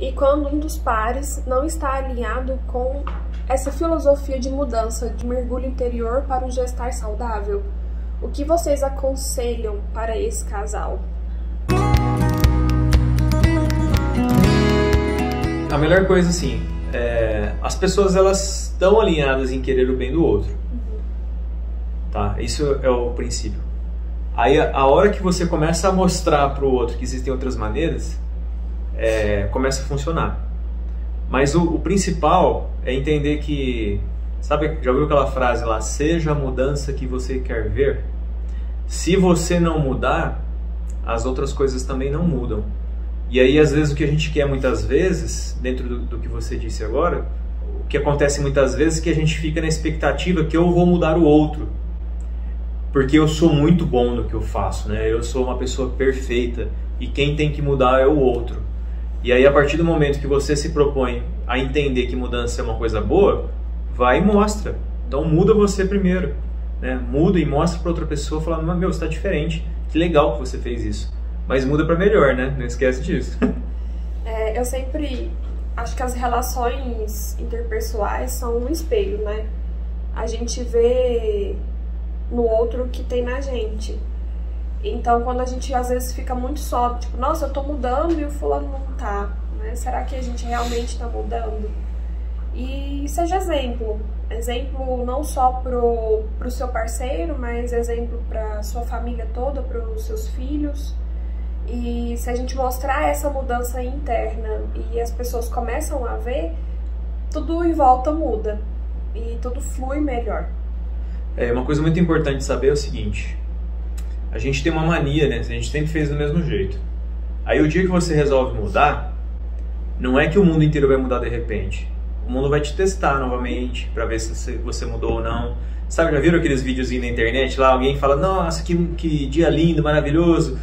e quando um dos pares não está alinhado com essa filosofia de mudança, de mergulho interior para um gestar saudável. O que vocês aconselham para esse casal? A melhor coisa, assim, é, as pessoas elas estão alinhadas em querer o bem do outro. Uhum. Tá? Isso é o princípio. Aí, a hora que você começa a mostrar para o outro que existem outras maneiras, é, começa a funcionar. Mas o, o, principal é entender que, sabe, já ouviu aquela frase lá, seja a mudança que você quer ver? Se você não mudar, as outras coisas também não mudam. E aí, às vezes, o que a gente quer muitas vezes, dentro do, do que você disse agora, o que acontece muitas vezes é que a gente fica na expectativa que eu vou mudar o outro. Porque eu sou muito bom no que eu faço, né? Eu sou uma pessoa perfeita e quem tem que mudar é o outro. E aí, a partir do momento que você se propõe a entender que mudança é uma coisa boa, vai e mostra. Então, muda você primeiro. Né? Muda e mostra para outra pessoa, falando: Meu, você está diferente. Que legal que você fez isso. Mas muda para melhor, né? Não esquece disso. É, eu sempre acho que as relações interpessoais são um espelho, né? A gente vê no outro o que tem na gente. Então, quando a gente às vezes fica muito só, tipo, nossa, eu tô mudando e o fulano não tá, né? Será que a gente realmente tá mudando? E seja exemplo. Exemplo não só pro, pro seu parceiro, mas exemplo pra sua família toda, pros seus filhos. E se a gente mostrar essa mudança interna e as pessoas começam a ver, tudo em volta muda e tudo flui melhor. É, uma coisa muito importante saber é o seguinte: a gente tem uma mania, né? A gente sempre fez do mesmo jeito. Aí o dia que você resolve mudar, não é que o mundo inteiro vai mudar de repente. O mundo vai te testar novamente para ver se você mudou ou não. Sabe, já viram aqueles videozinhos na internet lá? Alguém fala, nossa, que, que dia lindo, maravilhoso.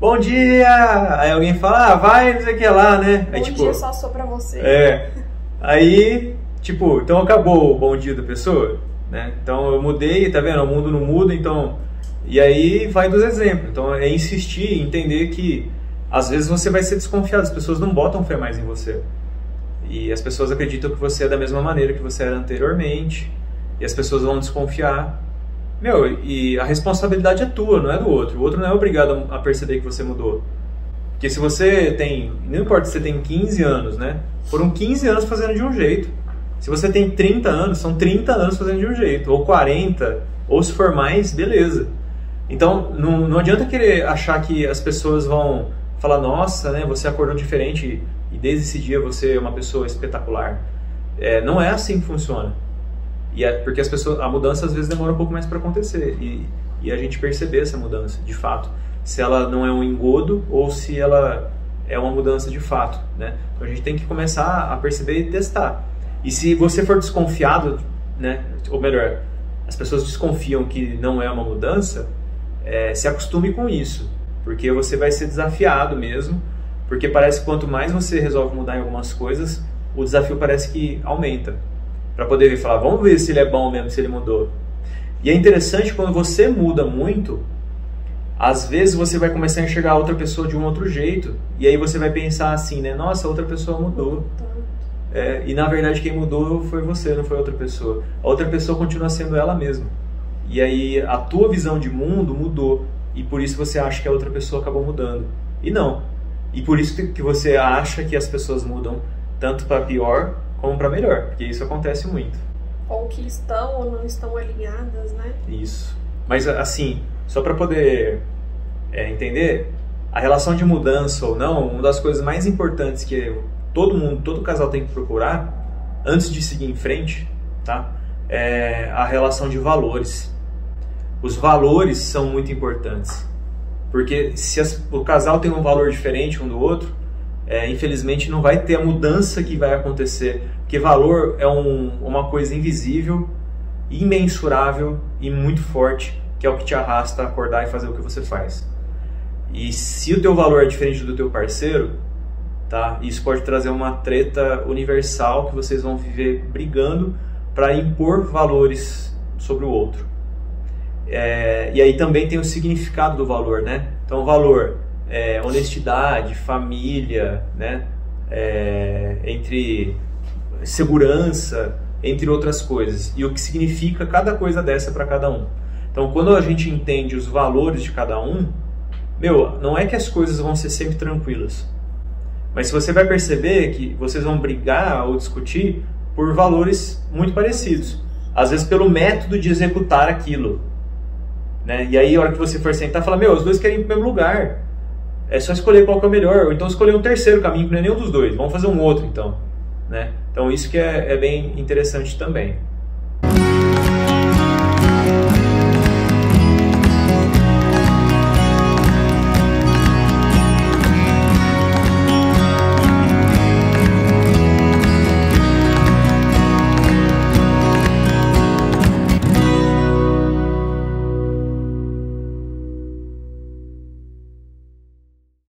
Bom dia! Aí alguém fala, ah, vai, não sei o que lá, né? Aí, bom tipo, dia só sou pra você. É. Aí, tipo, então acabou o bom dia da pessoa, né? Então eu mudei, tá vendo? O mundo não muda, então e aí vai dos exemplos. Então é insistir, entender que às vezes você vai ser desconfiado, as pessoas não botam fé mais em você. E as pessoas acreditam que você é da mesma maneira que você era anteriormente, e as pessoas vão desconfiar. Meu, e a responsabilidade é tua, não é do outro. O outro não é obrigado a perceber que você mudou. Porque se você tem, não importa se você tem 15 anos, né? Foram 15 anos fazendo de um jeito. Se você tem 30 anos, são 30 anos fazendo de um jeito. Ou 40, ou se for mais, beleza. Então, não, não adianta querer achar que as pessoas vão falar, nossa, né, você acordou diferente e desde esse dia você é uma pessoa espetacular. É, não é assim que funciona. E é porque as pessoas, a mudança às vezes demora um pouco mais para acontecer e, e a gente perceber essa mudança, de fato, se ela não é um engodo ou se ela é uma mudança de fato, né? Então a gente tem que começar a perceber e testar. E se você for desconfiado, né, ou melhor, as pessoas desconfiam que não é uma mudança, é, se acostume com isso, porque você vai ser desafiado mesmo, porque parece que quanto mais você resolve mudar em algumas coisas, o desafio parece que aumenta. Para poder vir falar, vamos ver se ele é bom mesmo, se ele mudou. E é interessante quando você muda muito, às vezes você vai começar a enxergar a outra pessoa de um outro jeito, e aí você vai pensar assim, né? Nossa, outra pessoa mudou. É, e na verdade quem mudou foi você, não foi outra pessoa. A outra pessoa continua sendo ela mesma. E aí a tua visão de mundo mudou e por isso você acha que a outra pessoa acabou mudando. E não. E por isso que você acha que as pessoas mudam tanto para pior como para melhor, porque isso acontece muito. Ou que estão ou não estão alinhadas, né? Isso. Mas assim, só para poder é, entender, a relação de mudança ou não, uma das coisas mais importantes que todo mundo, todo casal tem que procurar antes de seguir em frente, tá? É a relação de valores. Os valores são muito importantes. Porque se as, o casal tem um valor diferente um do outro, é, infelizmente não vai ter a mudança que vai acontecer. Porque valor é um, uma coisa invisível, imensurável e muito forte, que é o que te arrasta a acordar e fazer o que você faz. E se o teu valor é diferente do teu parceiro, tá? Isso pode trazer uma treta universal que vocês vão viver brigando para impor valores sobre o outro. É, e aí também tem o significado do valor, né? Então, valor é honestidade, família, né? É, entre segurança, entre outras coisas, e o que significa cada coisa dessa para cada um. Então, quando a gente entende os valores de cada um, meu, não é que as coisas vão ser sempre tranquilas. Mas você vai perceber que vocês vão brigar ou discutir por valores muito parecidos. Às vezes pelo método de executar aquilo. Né? E aí, a hora que você for sentar, fala: Meu, os dois querem ir para o mesmo lugar. É só escolher qual que é o melhor. Ou então escolher um terceiro caminho, que não é nenhum dos dois. Vamos fazer um outro, então. Né? Então, isso que é, é bem interessante também.